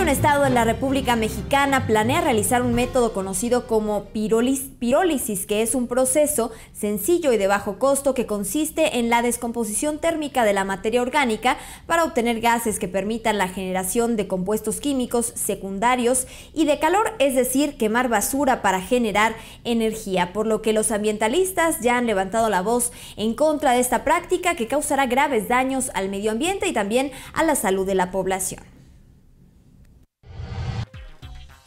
Un estado de la República Mexicana planea realizar un método conocido como pirólisis, que es un proceso sencillo y de bajo costo que consiste en la descomposición térmica de la materia orgánica para obtener gases que permitan la generación de compuestos químicos secundarios y de calor, es decir, quemar basura para generar energía, por lo que los ambientalistas ya han levantado la voz en contra de esta práctica que causará graves daños al medio ambiente y también a la salud de la población.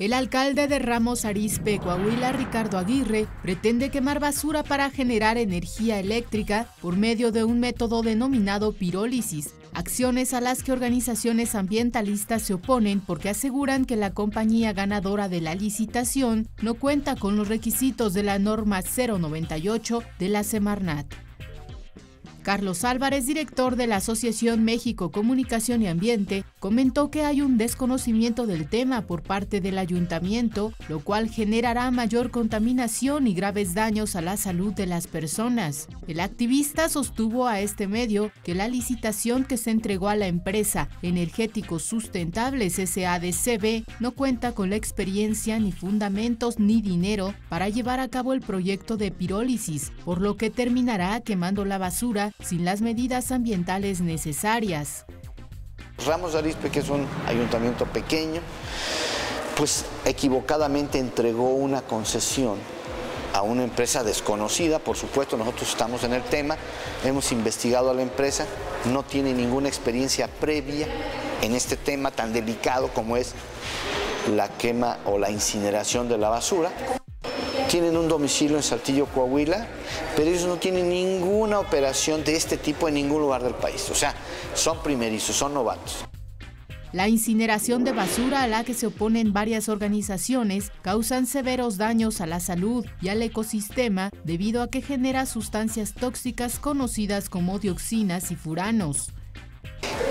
El alcalde de Ramos Arizpe, Coahuila, Ricardo Aguirre, pretende quemar basura para generar energía eléctrica por medio de un método denominado pirólisis, acciones a las que organizaciones ambientalistas se oponen porque aseguran que la compañía ganadora de la licitación no cuenta con los requisitos de la norma 098 de la Semarnat. Carlos Álvarez, director de la Asociación México Comunicación y Ambiente, comentó que hay un desconocimiento del tema por parte del ayuntamiento, lo cual generará mayor contaminación y graves daños a la salud de las personas. El activista sostuvo a este medio que la licitación que se entregó a la empresa Energéticos Sustentables SADCB no cuenta con la experiencia ni fundamentos ni dinero para llevar a cabo el proyecto de pirólisis, por lo que terminará quemando la basura sin las medidas ambientales necesarias. Ramos Arizpe, que es un ayuntamiento pequeño, pues equivocadamente entregó una concesión a una empresa desconocida, por supuesto nosotros estamos en el tema, hemos investigado a la empresa, no tiene ninguna experiencia previa en este tema tan delicado como es la quema o la incineración de la basura tienen un domicilio en Saltillo, Coahuila, pero ellos no tienen ninguna operación de este tipo en ningún lugar del país. O sea, son primerizos, son novatos. La incineración de basura a la que se oponen varias organizaciones causan severos daños a la salud y al ecosistema debido a que genera sustancias tóxicas conocidas como dioxinas y furanos.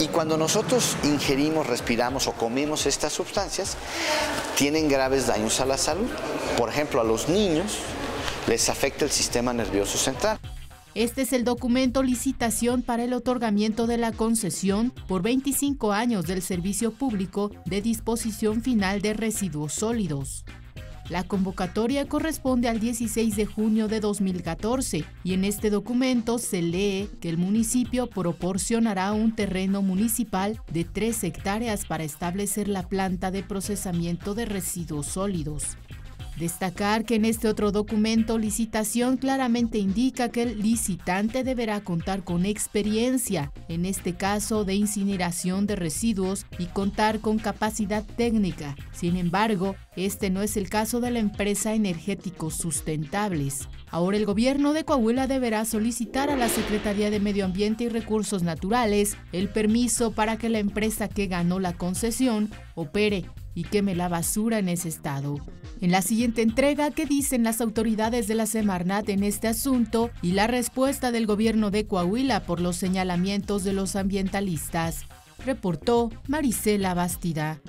Y cuando nosotros ingerimos, respiramos o comemos estas sustancias, tienen graves daños a la salud. Por ejemplo, a los niños les afecta el sistema nervioso central. Este es el documento licitación para el otorgamiento de la concesión por 25 años del servicio público de disposición final de residuos sólidos. La convocatoria corresponde al 16 de junio de 2014 y en este documento se lee que el municipio proporcionará un terreno municipal de 3 hectáreas para establecer la planta de procesamiento de residuos sólidos. Destacar que en este otro documento licitación claramente indica que el licitante deberá contar con experiencia, en este caso de incineración de residuos, y contar con capacidad técnica. Sin embargo, este no es el caso de la empresa Energéticos Sustentables. Ahora el gobierno de Coahuila deberá solicitar a la Secretaría de Medio Ambiente y Recursos Naturales el permiso para que la empresa que ganó la concesión opere y queme la basura en ese estado. En la siguiente entrega, ¿qué dicen las autoridades de la Semarnat en este asunto y la respuesta del gobierno de Coahuila por los señalamientos de los ambientalistas? Reportó Marisela Bastida.